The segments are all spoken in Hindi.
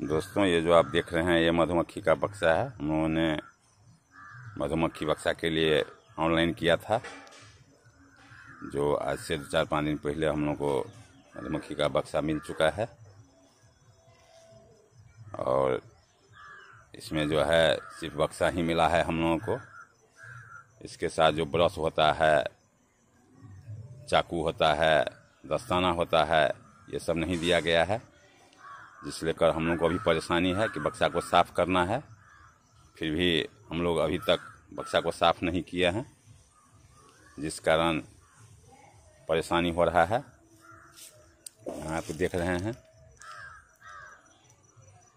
दोस्तों, ये जो आप देख रहे हैं, ये मधुमक्खी का बक्सा है। हम लोगों ने मधुमक्खी बक्सा के लिए ऑनलाइन किया था, जो आज से दो चार पाँच दिन पहले हम लोग को मधुमक्खी का बक्सा मिल चुका है। और इसमें जो है, सिर्फ़ बक्सा ही मिला है हम लोगों को। इसके साथ जो ब्रश होता है, चाकू होता है, दस्ताना होता है, ये सब नहीं दिया गया है। जिस लेकर हम लोग को अभी परेशानी है कि बक्सा को साफ़ करना है। फिर भी हम लोग अभी तक बक्सा को साफ़ नहीं किए हैं, जिस कारण परेशानी हो रहा है। आप देख रहे हैं,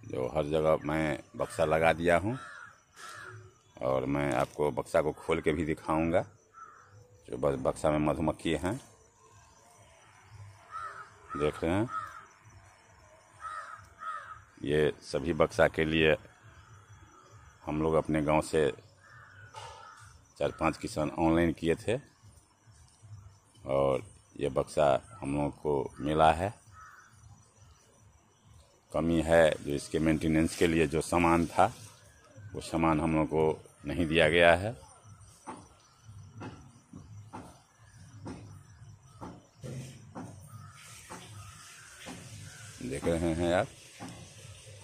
जो हर जगह मैं बक्सा लगा दिया हूँ, और मैं आपको बक्सा को खोल के भी दिखाऊँगा, जो बक्सा में मधुमक्खी हैं। देख रहे हैं। ये सभी बक्सा के लिए हम लोग अपने गाँव से चार पाँच किसान ऑनलाइन किए थे और ये बक्सा हम लोग को मिला है। कमी है जो इसके मेंटेनेंस के लिए जो सामान था, वो सामान हम लोग को नहीं दिया गया है। देख रहे हैं आप।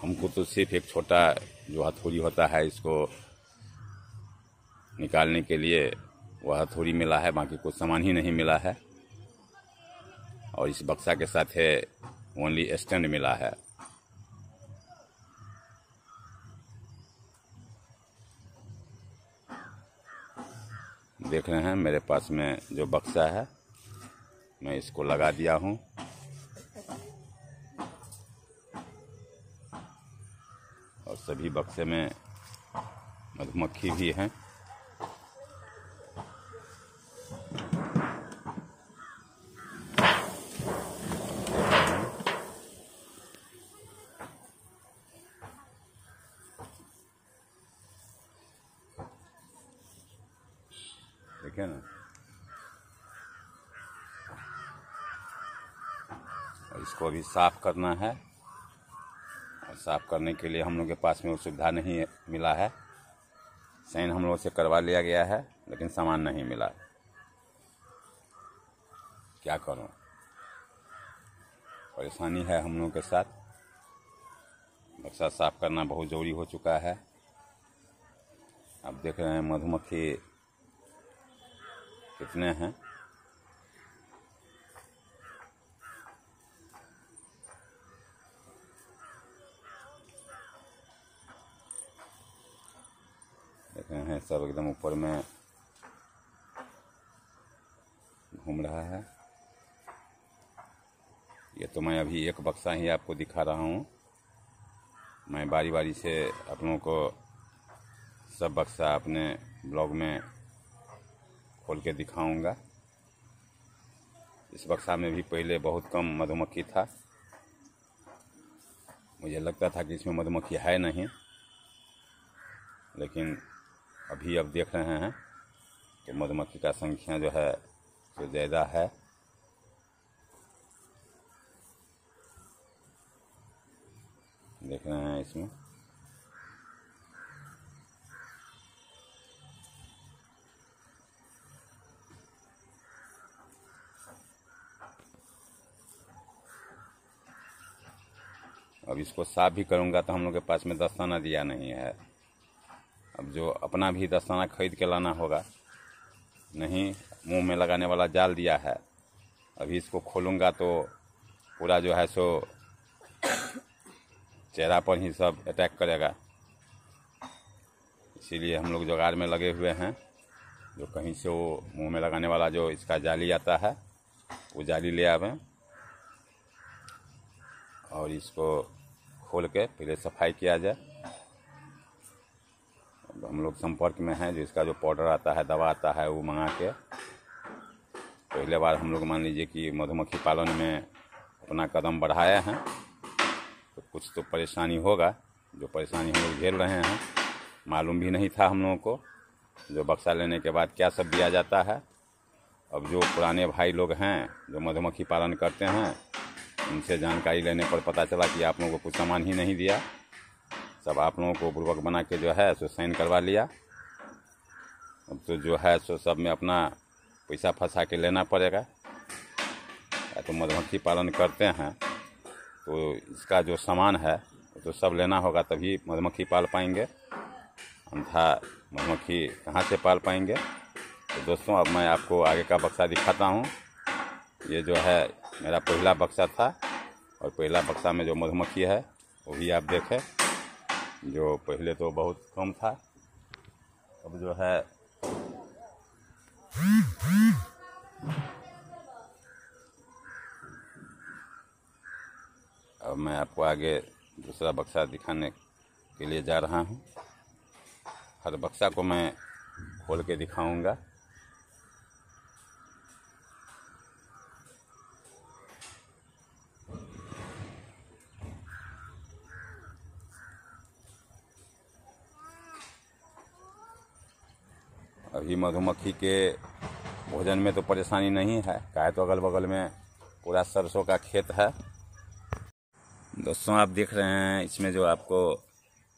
हमको तो सिर्फ़ एक छोटा जो हथौड़ी होता है, इसको निकालने के लिए वह हथौड़ी मिला है, बाकी कुछ सामान ही नहीं मिला है। और इस बक्सा के साथ है ओनली स्टैंड मिला है। देख रहे हैं, मेरे पास में जो बक्सा है, मैं इसको लगा दिया हूँ। सभी बक्से में मधुमक्खी भी हैं। इसको अभी साफ़ करना है। साफ़ करने के लिए हम लोग के पास में वो सुविधा नहीं मिला है। साइन हम लोग से करवा लिया गया है, लेकिन सामान नहीं मिला क्या करूँ? परेशानी है हम लोग के साथ। बक्सा साफ़ करना बहुत ज़रूरी हो चुका है। आप देख रहे हैं मधुमक्खी कितने हैं देख रहे हैं सब एकदम ऊपर में घूम रहा है ये तो मैं अभी एक बक्सा ही आपको दिखा रहा हूँ। मैं बारी बारी से अपनों को सब बक्सा अपने ब्लॉग में खोल के दिखाऊँगा। इस बक्सा में भी पहले बहुत कम मधुमक्खी था। मुझे लगता था कि इसमें मधुमक्खी है नहीं, लेकिन अभी अब देख रहे हैं कि मधुमक्खी का संख्या जो है तो ज़्यादा है। देख रहे हैं इसमें। अब इसको साफ़ भी करूँगा तो हम लोग के पास में दस्ताना दिया नहीं है। अब जो अपना भी दस्ताना खरीद के लाना होगा, नहीं, मुँह में लगाने वाला जाल दिया है। अभी इसको खोलूँगा तो पूरा जो है सो चेहरा पर ही सब अटैक करेगा। इसीलिए हम लोग जुगाड़ में लगे हुए हैं। जो कहीं से वो मुँह में लगाने वाला जो इसका जाली आता है, वो जाली ले आवें। और इसको खोल के पहले सफ़ाई किया जाए। हम लोग संपर्क में हैं, जो इसका जो पाउडर आता है, दवा आता है, वो मंगा के पहले बार हम लोग मान लीजिए कि मधुमक्खी पालन में अपना कदम बढ़ाए हैं। तो कुछ तो परेशानी होगा। जो परेशानी हम लोग झेल रहे हैं, मालूम भी नहीं था हम लोगों को, जो बक्सा लेने के बाद क्या सब दिया जाता है। अब जो पुराने भाई लोग हैं, जो मधुमक्खी पालन करते हैं, उनसे जानकारी लेने पर पता चला कि आप लोगों को कुछ सामान ही नहीं दिया। सब आप लोगों को पूर्वक बना के जो है सो साइन करवा लिया। अब तो जो है सो सब में अपना पैसा फंसा के लेना पड़ेगा। या तो मधुमक्खी पालन करते हैं तो इसका जो सामान है तो सब लेना होगा तभी मधुमक्खी पाल पाएँगे। अन्यथा मधुमक्खी कहाँ से पाल पाएँगे? तो दोस्तों, अब मैं आपको आगे का बक्सा दिखाता हूँ। ये जो है मेरा पहला बक्सा था और पहला बक्सा में जो मधुमक्खी है, वो भी आप देखें। जो पहले तो बहुत कम था, अब जो है अब मैं आपको आगे दूसरा बक्सा दिखाने के लिए जा रहा हूँ। हर बक्सा को मैं खोल के दिखाऊँगा। अभी मधुमक्खी के भोजन में तो परेशानी नहीं है। काहे तो अगल बगल में पूरा सरसों का खेत है। दोस्तों, आप देख रहे हैं, इसमें जो आपको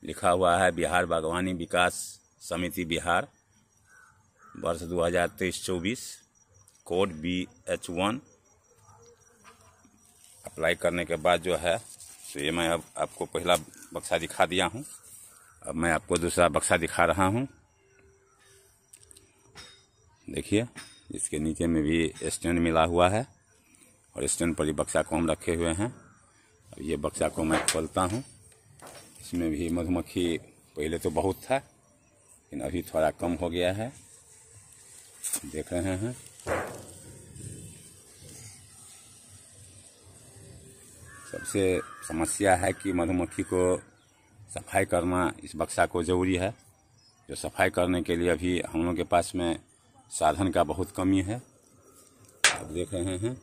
लिखा हुआ है, बिहार बागवानी विकास समिति बिहार, वर्ष 2023-24 code B H one. Apply करने के बाद जो है तो ये मैं अब आपको पहला बक्सा दिखा दिया हूँ। अब मैं आपको दूसरा बक्सा दिखा रहा हूँ। देखिए, इसके नीचे में भी स्टैंड मिला हुआ है, और स्टैंड पर ही बक्सा को हम रखे हुए हैं। ये बक्सा को मैं खोलता हूँ। इसमें भी मधुमक्खी पहले तो बहुत था, लेकिन अभी थोड़ा कम हो गया है। देख रहे हैं। सबसे समस्या है कि मधुमक्खी को सफ़ाई करना इस बक्सा को ज़रूरी है। जो सफ़ाई करने के लिए अभी हम लोग के पास में साधन का बहुत कमी है। आप देख रहे हैं।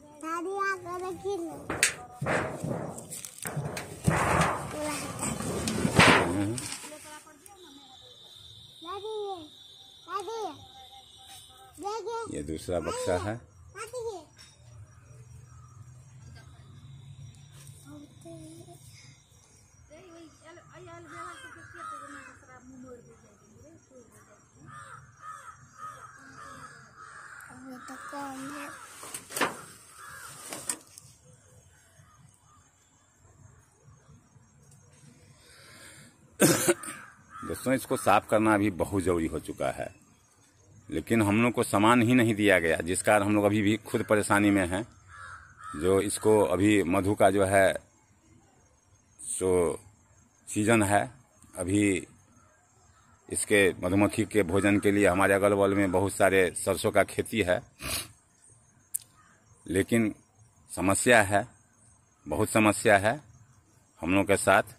ये दूसरा बक्सा है तो कौन है दोस्तों इसको साफ़ करना अभी बहुत ज़रूरी हो चुका है। लेकिन हम लोग को सामान ही नहीं दिया गया, जिस कारण हम लोग अभी भी खुद परेशानी में हैं। जो इसको अभी मधु का जो है सो सीज़न है, अभी इसके मधुमक्खी के भोजन के लिए हमारे अगल बगल में बहुत सारे सरसों का खेती है। लेकिन समस्या है, बहुत समस्या है हम लोग के साथ।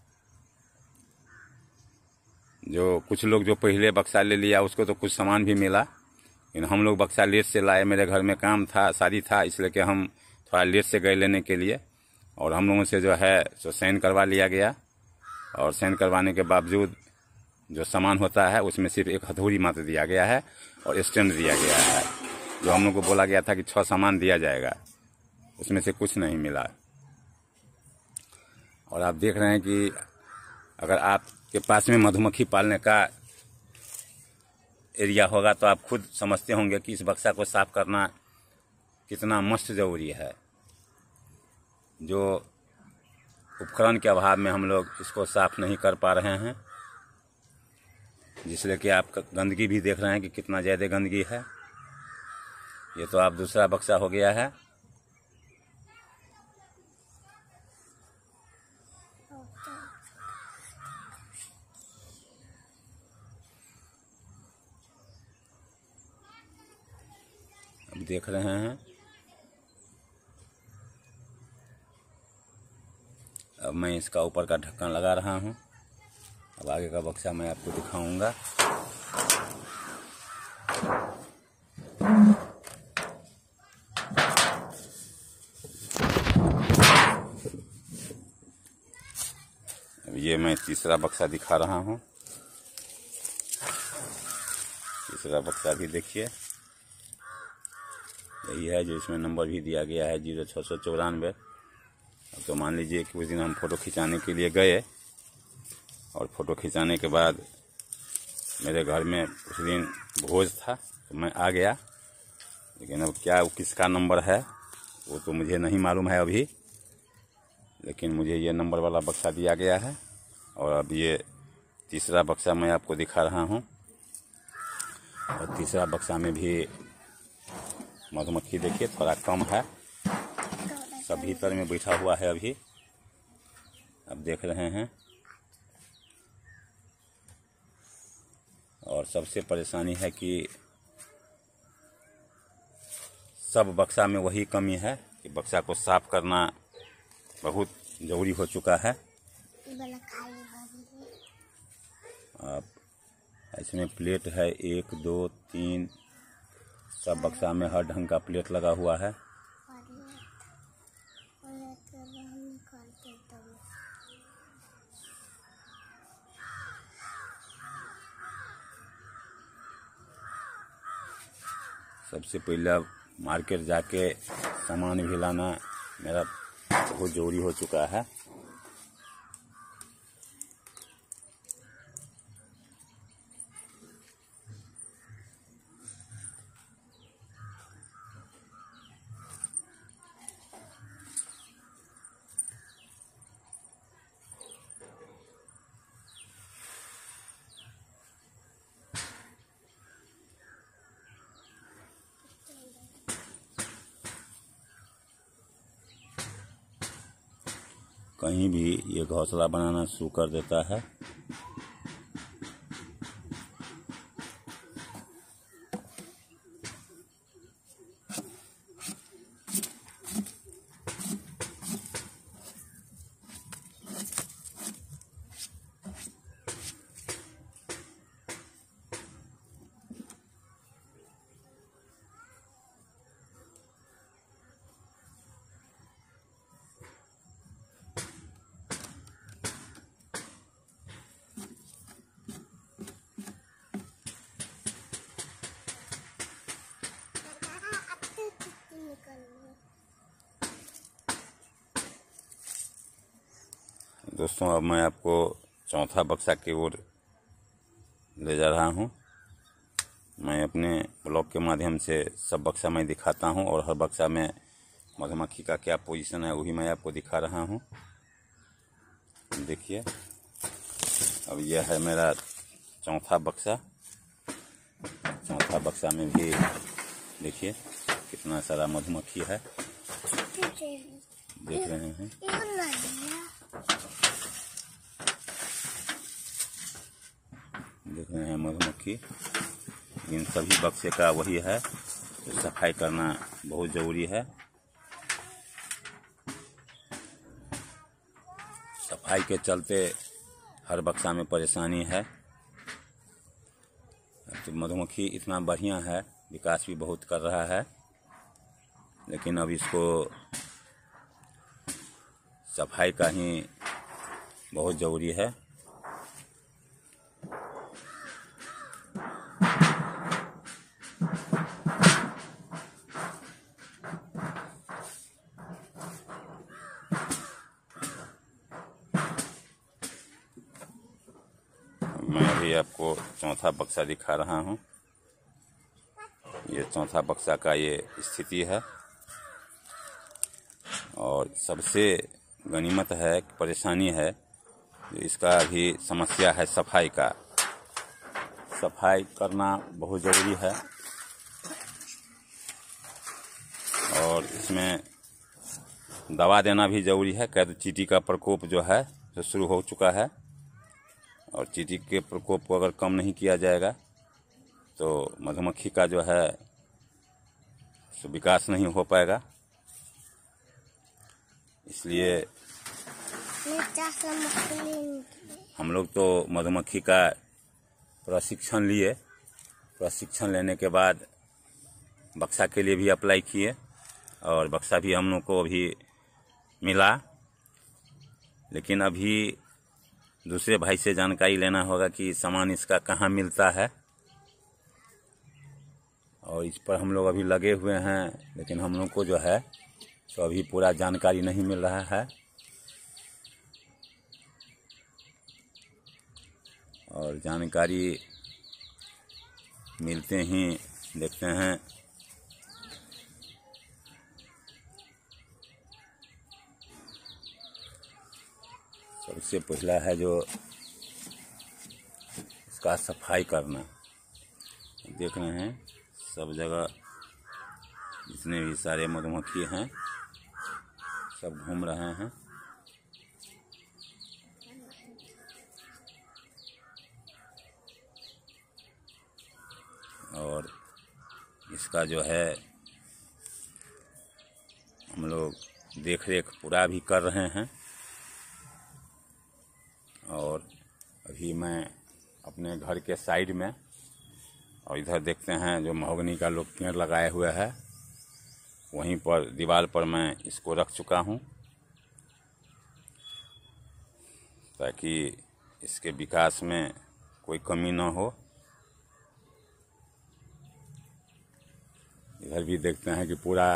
जो कुछ लोग जो पहले बक्सा ले लिया, उसको तो कुछ सामान भी मिला। लेकिन हम लोग बक्सा लेट से लाए, मेरे घर में काम था, शादी था, इसलिए कि हम थोड़ा लेट से गए लेने के लिए। और हम लोगों से जो है, सो साइन करवा लिया गया। और साइन करवाने के बावजूद जो सामान होता है, उसमें सिर्फ़ एक हथौड़ी मात्र दिया गया है और स्टैंड दिया गया है, जो हम लोग को बोला गया था कि छः सामान दिया जाएगा। उसमें से कुछ नहीं मिला। और आप देख रहे हैं कि अगर आपके पास में मधुमक्खी पालने का एरिया होगा तो आप खुद समझते होंगे कि इस बक्सा को साफ़ करना कितना मस्त ज़रूरी है। जो उपकरण के अभाव में हम लोग इसको साफ़ नहीं कर पा रहे हैं जिसलिए कि आप गंदगी भी देख रहे हैं कि कितना ज़्यादा गंदगी है। ये तो आप दूसरा बक्सा हो गया है। देख रहे हैं। अब मैं इसका ऊपर का ढक्कन लगा रहा हूँ। अब आगे का बक्सा मैं आपको दिखाऊँगा। अब ये मैं तीसरा बक्सा दिखा रहा हूँ। तीसरा बक्सा भी देखिए। यही है जो इसमें नंबर भी दिया गया है ज़ीरो छः सौ चौरानवे। तो मान लीजिए कि उस दिन हम फ़ोटो खिंचाने के लिए गए और फ़ोटो खिंचाने के बाद मेरे घर में उस दिन भोज था तो मैं आ गया। लेकिन अब क्या, वो किसका नंबर है, वो तो मुझे नहीं मालूम है अभी। लेकिन मुझे ये नंबर वाला बक्सा दिया गया है और अब ये तीसरा बक्सा मैं आपको दिखा रहा हूँ। और तीसरा बक्सा में भी मधुमक्खी देखिए, थोड़ा कम है। सब भीतर में बैठा हुआ है अभी। अब देख रहे हैं। और सबसे परेशानी है कि सब बक्सा में वही कमी है कि बक्सा को साफ़ करना बहुत ज़रूरी हो चुका है। अब इसमें प्लेट है, एक, दो, तीन सब बक्सा में हर ढंग का प्लेट लगा हुआ है। सबसे पहले मार्केट जाके सामान भी लाना मेरा बहुत ज़रूरी हो चुका है। कहीं भी ये घोंसला बनाना शुरू कर देता है। दोस्तों अब मैं आपको चौथा बक्सा की ओर ले जा रहा हूँ। मैं अपने ब्लॉग के माध्यम से सब बक्सा मैं दिखाता हूँ और हर बक्सा में मधुमक्खी का क्या पोजीशन है वही मैं आपको दिखा रहा हूँ। देखिए अब यह है मेरा चौथा बक्सा। चौथा बक्सा में भी देखिए कितना सारा मधुमक्खी है। देख रहे हैं। रहे हैं मधुमक्खी। इन सभी बक्से का वही है। तो सफ़ाई करना बहुत ज़रूरी है। सफ़ाई के चलते हर बक्सा में परेशानी है। तो मधुमक्खी इतना बढ़िया है, विकास भी बहुत कर रहा है। लेकिन अब इसको सफ़ाई का ही बहुत ज़रूरी है। मैं अभी आपको चौथा बक्सा दिखा रहा हूँ। ये चौथा बक्सा का ये स्थिति है। और सबसे गनीमत है, परेशानी है, इसका अभी समस्या है सफ़ाई का। सफ़ाई करना बहुत ज़रूरी है। और इसमें दवा देना भी ज़रूरी है। कैद चीटी का प्रकोप जो है, जो शुरू हो चुका है। और चीटी के प्रकोप को अगर कम नहीं किया जाएगा तो मधुमक्खी का जो है सो विकास नहीं हो पाएगा। इसलिए हम लोग तो मधुमक्खी का प्रशिक्षण लिए। प्रशिक्षण लेने के बाद बक्सा के लिए भी अप्लाई किए और बक्सा भी हम लोग को अभी मिला। लेकिन अभी दूसरे भाई से जानकारी लेना होगा कि सामान इसका कहाँ मिलता है। और इस पर हम लोग अभी लगे हुए हैं, लेकिन हम लोग को जो है तो अभी पूरा जानकारी नहीं मिल रहा है। और जानकारी मिलते ही देखते हैं सबसे पहला है जो इसका सफ़ाई करना। देख रहे हैं, सब जगह जितने भी सारे मधुमक्खी हैं, सब घूम रहे हैं। और इसका जो है, हम लोग देख रेख पूरा भी कर रहे हैं और अभी मैं अपने घर के साइड में और इधर देखते हैं जो महोगनी का लोग पेड़ लगाए हुए है। वहीं पर दीवार पर मैं इसको रख चुका हूँ ताकि इसके विकास में कोई कमी न हो। इधर भी देखते हैं कि पूरा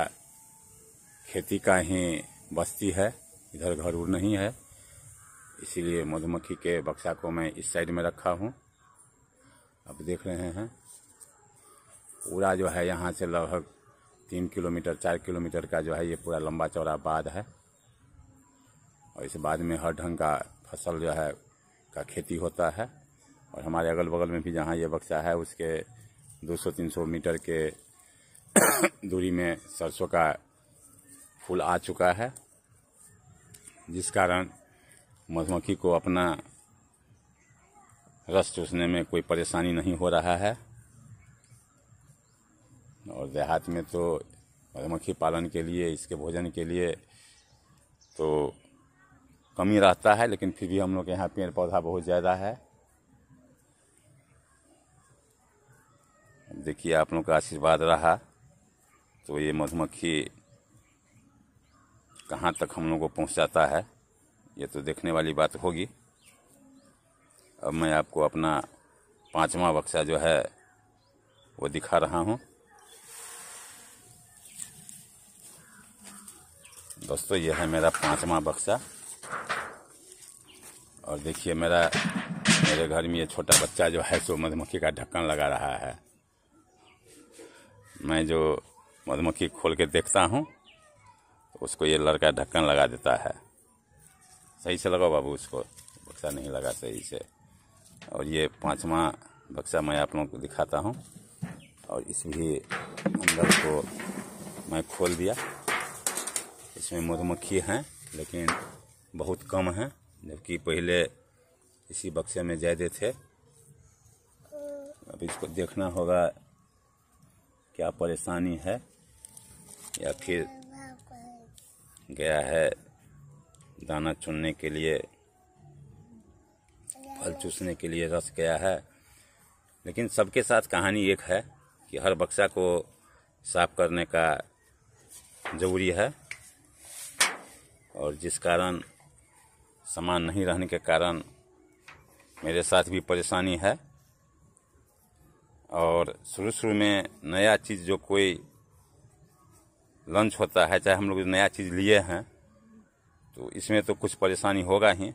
खेती का ही बस्ती है, इधर घर उर नहीं है। इसीलिए मधुमक्खी के बक्सा को मैं इस साइड में रखा हूँ। अब देख रहे हैं। पूरा जो है यहाँ से लगभग तीन किलोमीटर, चार किलोमीटर का जो है ये पूरा लंबा चौड़ा बाद है। और इस बाद में हर ढंग का फ़सल जो है का खेती होता है। और हमारे अगल बगल में भी जहाँ ये बक्सा है, उसके 200-300 मीटर के दूरी में सरसों का फूल आ चुका है। जिस कारण मधुमक्खी को अपना रस चूसने में कोई परेशानी नहीं हो रहा है। और देहात में तो मधुमक्खी पालन के लिए, इसके भोजन के लिए तो कमी रहता है, लेकिन फिर भी हम लोग के यहाँ पेड़ पौधा बहुत ज़्यादा है। देखिए, आप लोग का आशीर्वाद रहा। तो ये मधुमक्खी कहाँ तक हम लोग को पहुँचाता है? ये तो देखने वाली बात होगी। अब मैं आपको अपना पांचवा बक्सा जो है, वो दिखा रहा हूँ। दोस्तों ये है मेरा पांचवा बक्सा। और देखिए, मेरा, मेरे घर में ये छोटा बच्चा जो है, सो मधुमक्खी का ढक्कन लगा रहा है। मैं जो मधुमक्खी खोल के देखता हूँ, उसको ये लड़का ढक्कन लगा देता है। सही से लगाओ बाबू उसको। बक्सा नहीं लगा सही से। और ये पांचवा बक्सा मैं आप लोगों को दिखाता हूँ। और इस भी अंदर को मैं खोल दिया। इसमें मधुमक्खी हैं, लेकिन बहुत कम हैं, जबकि पहले इसी बक्से में ज़्यादा थे। अब इसको देखना होगा क्या परेशानी है या फिर गया है दाना चुनने के लिए, फल चूसने के लिए रस गया है। लेकिन सबके साथ कहानी एक है कि हर बक्सा को साफ़ करने का ज़रूरी है और जिस कारण सामान नहीं रहने के कारण मेरे साथ भी परेशानी है। और शुरू शुरू में नया चीज़ जो कोई लंच होता है, चाहे हम लोग नया चीज़ लिए हैं तो इसमें तो कुछ परेशानी होगा ही।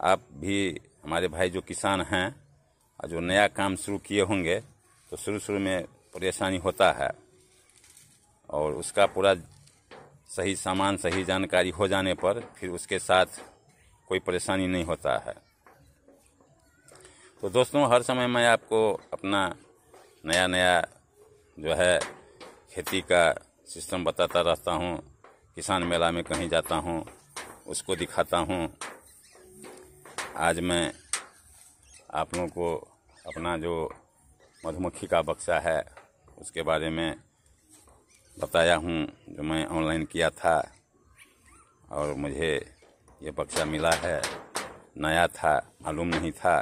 आप भी हमारे भाई जो किसान हैं, और जो नया काम शुरू किए होंगे तो शुरू शुरू में परेशानी होता है। और उसका पूरा सही सामान, सही जानकारी हो जाने पर फिर उसके साथ कोई परेशानी नहीं होता है। तो दोस्तों, हर समय मैं आपको अपना नया नया जो है खेती का सिस्टम बताता रहता हूँ। किसान मेला में कहीं जाता हूँ, उसको दिखाता हूँ। आज मैं आप लोगों को अपना जो मधुमक्खी का बक्सा है, उसके बारे में बताया हूँ, जो मैं ऑनलाइन किया था और मुझे ये बक्सा मिला है। नया था, मालूम नहीं था।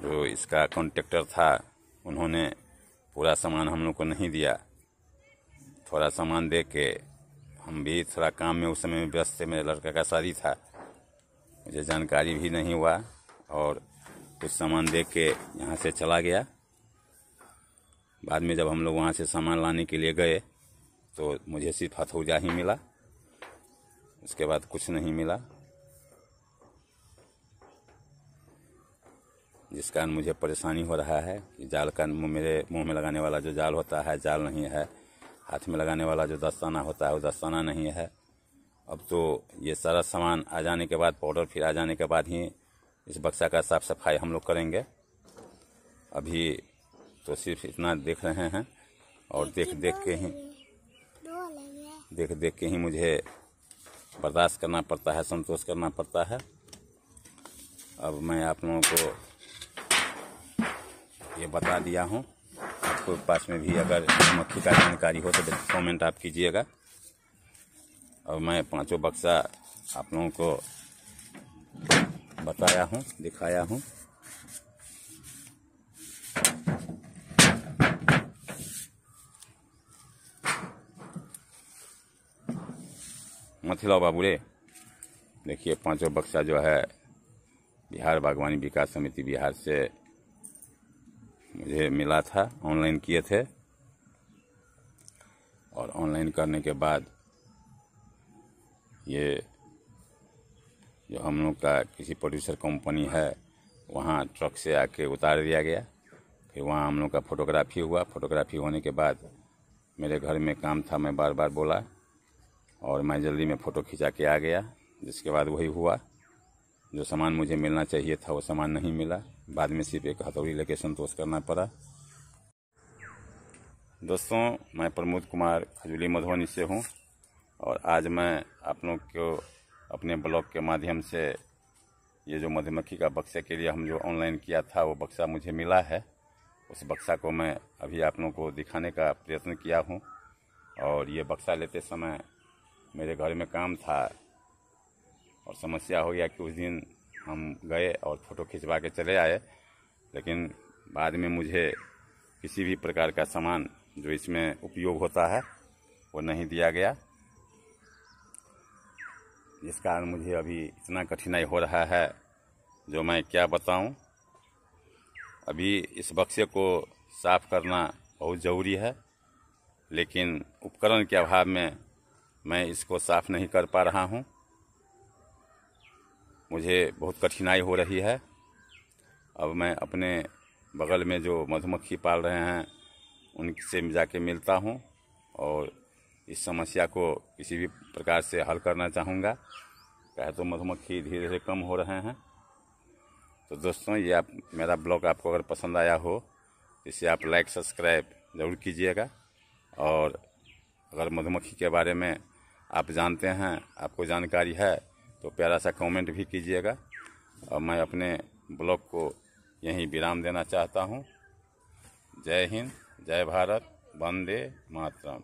जो इसका कॉन्ट्रेक्टर था, उन्होंने पूरा सामान हम लोग को नहीं दिया। थोड़ा सामान दे के हम भी थोड़ा काम में, उस समय में व्यस्त थे, मेरे लड़का का शादी था। मुझे जानकारी भी नहीं हुआ और कुछ सामान दे के यहाँ से चला गया। बाद में जब हम लोग वहाँ से सामान लाने के लिए गए तो मुझे सिर्फ़ हथौजा ही मिला। उसके बाद कुछ नहीं मिला। जिस कारण मुझे परेशानी हो रहा है कि जाल का मेरे मुँह में लगाने वाला जो जाल होता है, जाल नहीं है। हाथ में लगाने वाला जो दस्ताना होता है वो दस्ताना नहीं है। अब तो ये सारा सामान आ जाने के बाद पाउडर फिर आ जाने के बाद ही इस बक्सा का साफ़ सफ़ाई हम लोग करेंगे। अभी तो सिर्फ़ इतना देख रहे हैं और देख देख के ही। देख देख के ही मुझे बर्दाश्त करना पड़ता है संतोष करना पड़ता है। अब मैं आप लोगों को ये बता दिया हूँ। आपको पास में भी अगर मक्खी का जानकारी हो तो कमेंट आप कीजिएगा। और मैं पाँचों बक्सा आप लोगों को बताया हूँ, दिखाया हूँ। मथिला बाबू रे देखिए पाँचों बक्सा जो है, बिहार बागवानी विकास समिति बिहार से मुझे मिला था ऑनलाइन किए थे। और ऑनलाइन करने के बाद ये जो हम लोग का किसी प्रोड्यूसर कंपनी है, वहाँ ट्रक से आके उतार दिया गया। फिर वहाँ हम लोग का फोटोग्राफी हुआ। फोटोग्राफी होने के बाद मेरे घर में काम था, मैं बार बार बोला। और मैं जल्दी में फ़ोटो खिंचा के आ गया, जिसके बाद वही हुआ। जो सामान मुझे मिलना चाहिए था, वो सामान नहीं मिला। बाद में सिर्फ़ एक हथौड़ी लेके संतोष करना पड़ा। दोस्तों, मैं प्रमोद कुमार, खजूली मधुबनी से हूँ और आज मैं आप लोग को अपने ब्लॉग के माध्यम से ये जो मधुमक्खी का बक्से के लिए हम जो ऑनलाइन किया था, वो बक्सा मुझे मिला है। उस बक्सा को मैं अभी आप लोगों को दिखाने का प्रयत्न किया हूँ और ये बक्सा लेते समय मेरे घर में काम था और समस्या हो गया कि उस दिन हम गए और फ़ोटो खिंचवा के चले आए, लेकिन बाद में मुझे किसी भी प्रकार का सामान जो इसमें उपयोग होता है, वो नहीं दिया गया। जिस कारण मुझे अभी इतना कठिनाई हो रहा है, जो मैं क्या बताऊँ। अभी इस बक्से को साफ़ करना बहुत ज़रूरी है, लेकिन उपकरण के अभाव में मैं इसको साफ़ नहीं कर पा रहा हूँ। मुझे बहुत कठिनाई हो रही है। अब मैं अपने बगल में जो मधुमक्खी पाल रहे हैं, उनसे जाके मिलता हूँ और इस समस्या को किसी भी प्रकार से हल करना चाहूँगा। कहे तो मधुमक्खी धीरे धीरे कम हो रहे हैं। तो दोस्तों, ये आप, मेरा ब्लॉग आपको अगर पसंद आया हो, इसे आप लाइक, सब्सक्राइब ज़रूर कीजिएगा। और अगर मधुमक्खी के बारे में आप जानते हैं, आपको जानकारी है तो प्यारा सा कमेंट भी कीजिएगा। और मैं अपने ब्लॉग को यहीं विराम देना चाहता हूँ। जय हिंद, जय भारत, वंदे मातरम।